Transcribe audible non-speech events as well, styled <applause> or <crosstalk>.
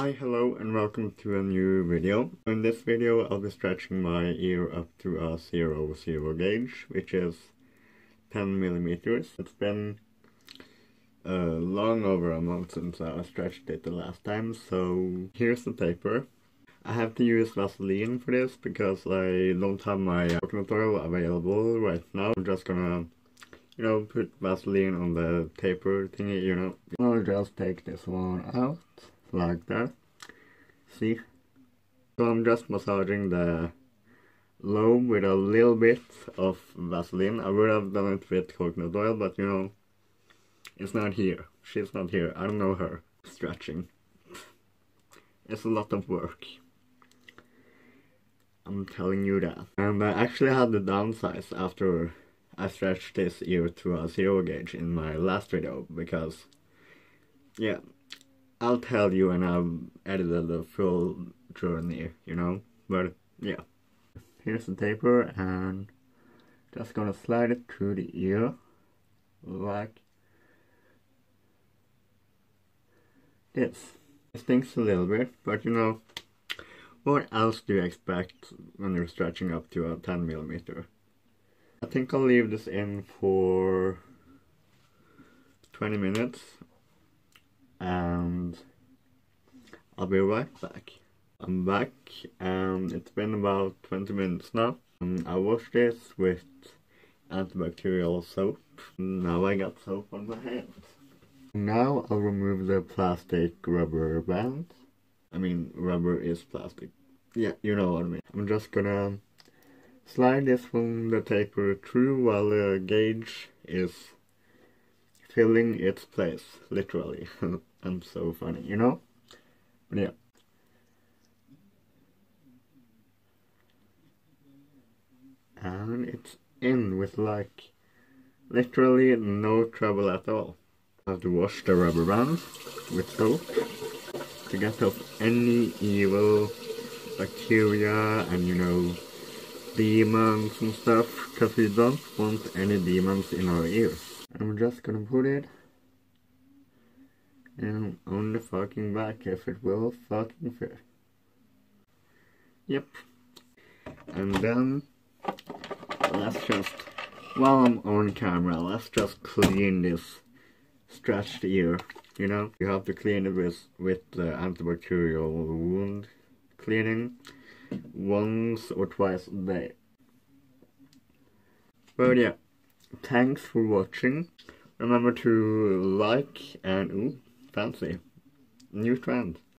Hi, hello and welcome to a new video. In this video I'll be stretching my ear up to a 0, 0 gauge, which is 10 millimeters. It's been uh, long over a month since I stretched it the last time, so here's the taper. I have to use Vaseline for this because I don't have my coconut oil available right now. I'm just gonna, you know, put Vaseline on the taper thingy, you know. I'll just take this one out like that. See? So I'm just massaging the lobe with a little bit of Vaseline. I would have done it with coconut oil, but you know, it's not here. She's not here. I don't know her. Stretching. It's a lot of work. I'm telling you that. And I actually had the downsize after I stretched this ear to a zero gauge in my last video because, yeah, I'll tell you when I've edited the full journey, you know? But yeah. Here's the taper and just gonna slide it through the ear like this. It stinks a little bit, but you know, what else do you expect when you're stretching up to a 10 millimeter? I think I'll leave this in for 20 minutes and I'll be right back. I'm back and it's been about 20 minutes now. And I washed this with antibacterial soap. Now I got soap on my hands. Now I'll remove the plastic rubber band. I mean, rubber is plastic. Yeah, you know what I mean. I'm just gonna slide this from the taper through while the gauge is filling its place, literally. <laughs> I'm so funny, you know? Yeah. And it's in with like literally no trouble at all. I have to wash the rubber band with soap to get off any evil bacteria and you know demons and stuff because we don't want any demons in our ears. I'm just gonna put it and on the fucking back if it will fucking fit. Yep. And then let's just while I'm on camera, let's just clean this stretched ear. You know, you have to clean it with with the antibacterial wound cleaning once or twice a day. But yeah, thanks for watching. Remember to like and ooh, fancy. New trend.